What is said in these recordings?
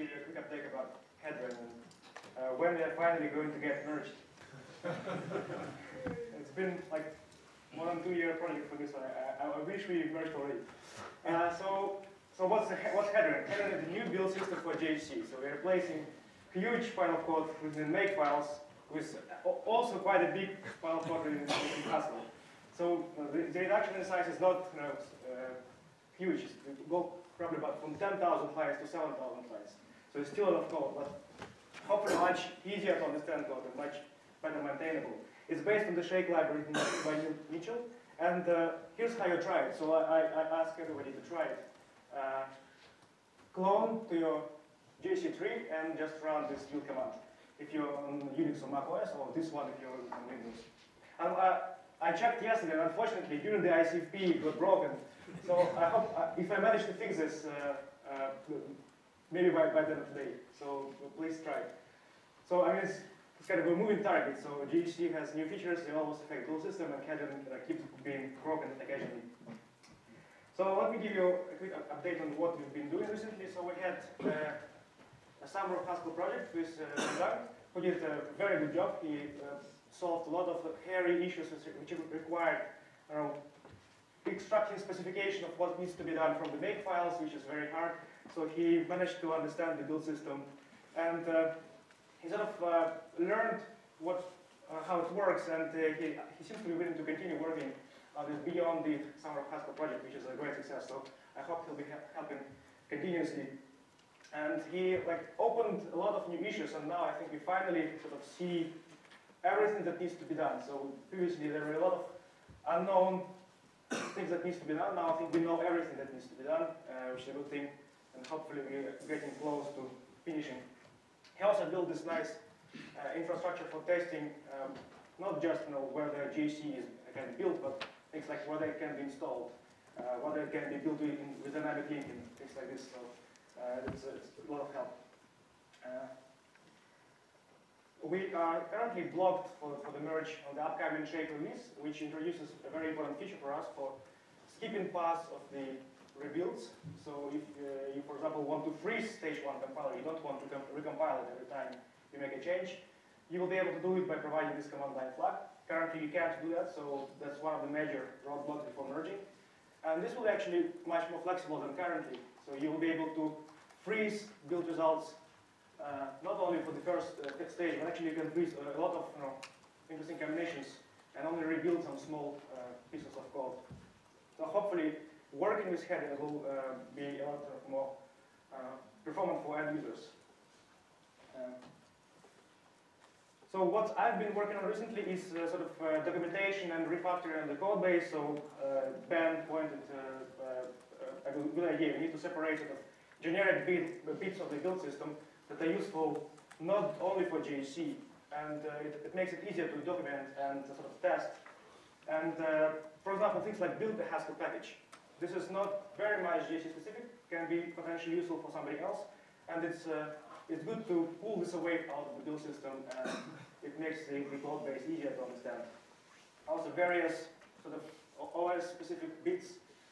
give you a quick update about Hadrian and uh, when they're finally going to get merged. it's been like more than two year project for this one. I, I, I wish we merged already. Uh, so, so what's the, what's Hadrian? Hadrian is a new build system for GHC. So we're replacing huge file of code within make files with also quite a big file of code in, in Haskell. So uh, the, the, reduction in size is not you know, uh, huge. It go probably about from 10,000 lines to 7,000 lines. So it's still a lot of code, but hopefully much easier to understand code and much better maintainable. It's based on the Shake library by Mitchell. And uh, here's how you try it. So I, I, ask everybody to try it. Uh, clone to your GHC tree and just run this build command. If you're on Unix or Mac OS, or this one if you're on Windows. And uh, I checked yesterday, and unfortunately, during the ICFP, it got broken. So I hope, uh, if I manage to fix this, uh, uh, maybe by, by the end of the day. So please try. So I mean, it's, it's kind of a moving target. So GHC has new features, they almost affect the whole system, and Hadrian uh, keeps being broken occasionally. So let me give you a quick update on what we've been doing recently. So we had uh, a summer of Haskell project with uh, Doug, who did a very good job. He uh, solved a lot of hairy issues which required you extracting specification of what needs to be done from the make files, which is very hard. So he managed to understand the build system, and uh, he sort of uh, learned what, uh, how it works, and uh, he, he seems to be willing to continue working on this beyond the Summer of Haskell project, which is a great success. So I hope he'll be helping continuously. And he like opened a lot of new issues, and now I think we finally sort of see everything that needs to be done. So previously there were a lot of unknown things that needs to be done. Now I think we know everything that needs to be done, uh, which is a good thing, and hopefully we're getting close to finishing. He also built this nice uh, infrastructure for testing, um, not just you know, where the GC is can be built, but things like whether it can be installed, uh, whether it can be built in, with dynamic linking, things like this. So uh, it's, it's, a lot of help. We are currently blocked for, for the merge on the upcoming Shake release, which introduces a very important feature for us for skipping paths of the rebuilds. So if uh, you, for example, want to freeze stage one compiler, you don't want to recompile it every time you make a change, you will be able to do it by providing this command line flag. Currently, you can't do that, so that's one of the major roadblocks before merging. And this will be actually much more flexible than currently. So you will be able to freeze build results uh, not only for the first uh, stage, but actually you can freeze a lot of you know, interesting combinations and only rebuild some small uh, pieces of code. So hopefully, working with Hadrian will uh, be a lot more uh, performant for end users. Uh, so what I've been working on recently is sort of documentation and refactoring the code base. So Ben pointed a good idea. We need to separate sort of generic bit, bits of the build system that are useful not only for GHC, and uh, it, it, makes it easier to document and sort of test. And uh, for example, things like build the Haskell package. This is not very much GHC specific, can be potentially useful for somebody else, and it's, uh, it's good to pull this away out of the build system, and it makes the, the code base easier to understand. Also various sort of OS specific bits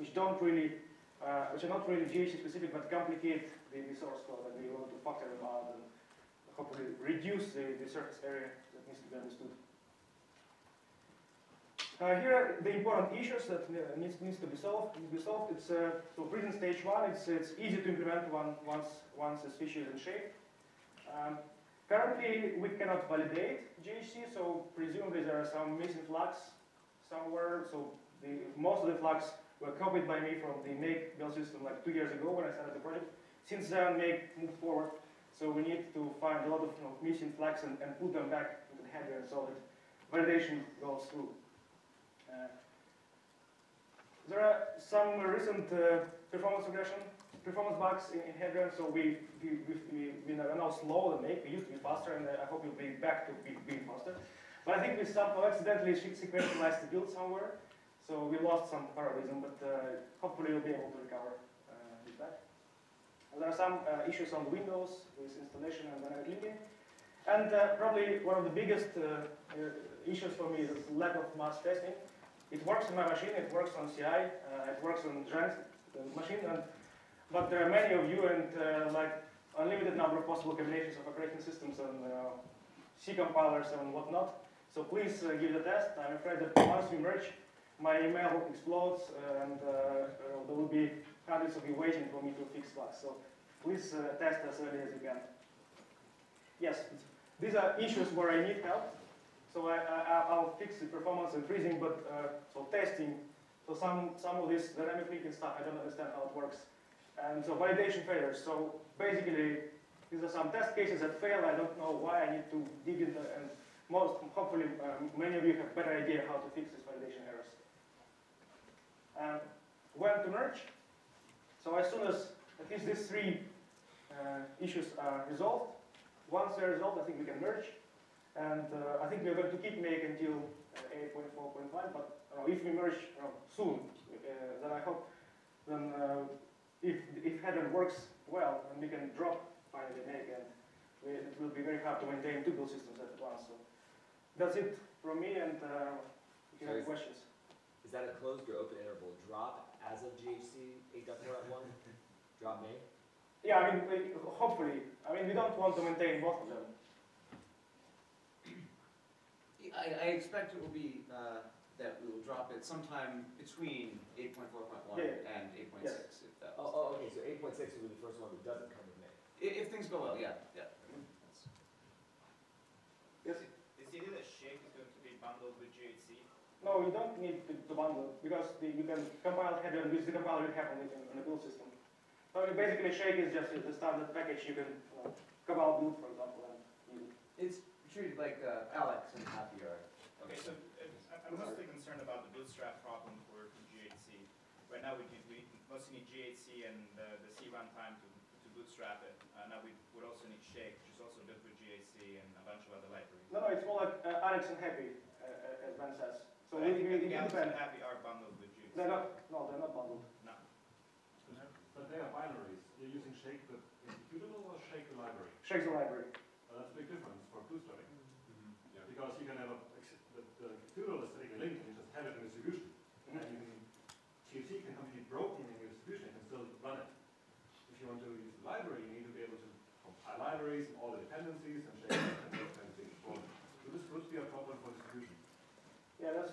which don't really, uh, which are not really GHC specific but complicate the, the source code and we want to factor them out and hopefully reduce the, the surface area that needs to be understood. Uh, here are the important issues that needs, needs to be solved. Needs to be solved. It's uh, so prison stage one. It's it's easy to implement one, once once this feature is in Shake. Um, currently, we cannot validate GHC, so presumably there are some missing flags somewhere. So the, most of the flags were copied by me from the make build system like two years ago when I started the project. Since then, make moved forward. So we need to find a lot of you know, missing flags and, and put them back into the Hadrian so that validation goes through. Uh, there are some recent uh, performance regression, performance bugs in, in so we, we, we, we, are now slower than make. We used to be faster, and I hope we'll be back to be, being faster. But I think we somehow accidentally sequentialized the build somewhere, so we lost some parallelism, but uh, hopefully we'll be able to recover uh, with that. There are some uh, issues on Windows with installation and dynamic linking. And uh, probably one of the biggest uh, issues for me is lack of mass testing. It works on my machine, it works on CI, it works on Zhang's machine, and, but there are many of you, and like unlimited number of possible combinations of operating systems and uh, C compilers and whatnot. So please uh, give a test. I'm afraid that once we merge, my email explodes and uh, uh, there will be hundreds of you waiting for me to fix bugs. So please uh, test as early as you can. Yes, these are issues where I need help. So I, I, I'll fix the performance and freezing, but uh, so testing. So some, some of this dynamic linking stuff, I don't understand how it works. And so validation failures. So basically, these are some test cases that fail. I don't know why I need to dig into and most, hopefully, um, many of you have better idea how to fix these validation errors. And when to merge? So as soon as at least these three uh, issues are resolved, once they're resolved, I think we can merge. And uh, I think we're going to keep make until uh, 8.4.1, but uh, if we merge uh, soon, uh, then I hope then uh, if, if Hadrian works well, then we can drop finally make and we, it will be very hard to maintain two build systems at once. So that's it from me and uh, if you So have questions. Is that a closed or open interval drop as of GHC 8.4.1? Drop Make? Yeah, I mean, we- hopefully, I mean, we don't want to maintain both of them. I, I expect it will be, uh, that we will drop it sometime between eight point four point one Yeah, and eight point six, if that Oh, oh, okay, so 8.6 will be the first one that doesn't come with Make. I- If things go well, yeah, yeah. That's- Yes. Is the idea that Shake is going to be bundled with GHC? No, you don't need to, to bundle because the, you can compile Hadrian and use the compiler you have on the, on the build system. So basically, Shake is just the standard package you can you know, compile build, for example, and use it. It's treated like, uh, Alex and Happy are. Okay, so uh, I- I'm mostly concerned about the bootstrap problem for for GHC. Right now, we do- we mostly need GHC and the the C runtime to to bootstrap it. Uh, Now, we would also need Shake, which is also built with GHC and a bunch of other libraries. No, no, it's more like uh, Alex and Happy, uh, uh, as Ben says. So I we, think we, I think it Alex and. Happy are bundled with GHC. They're not, no, they're not bundled. No. But they are binaries. You're using Shake the executable or Shake the library? Shake's a library. Uh, that's a big difference for bootstrapping. Yeah. Because you can have a, the, the executable is taking a link and you just have it in distribution. And you can, GT can completely broken in your distribution, you can still run it. If you want to use the library, you need to be able to compile libraries and all the dependencies and Shake and those kind of things. So so this would be a problem for distribution. Yeah, that's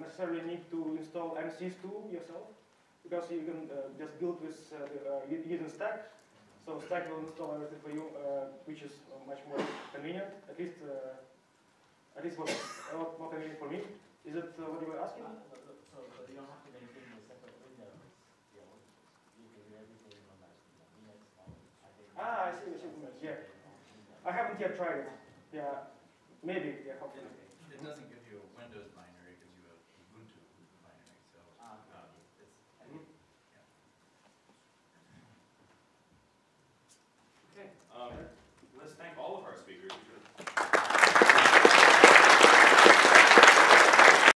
necessarily need to install MSYS2 yourself because you can uh, just build with uh, the, uh, using Stack. So Stack will install everything for you, uh, which is uh, much more convenient. At least, uh, at least was a lot more convenient for me. Is it uh, what you were asking? Uh, look, look, So, so you don't have to maintain a separate Windows, you can do everything on like, Linux, on, I think. Ah, I see, I see what you mean, yeah. I haven't yet tried it. Yeah, maybe. Yeah, hopefully. It doesn't give you a Windows by